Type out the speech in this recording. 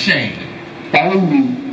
shame. Follow me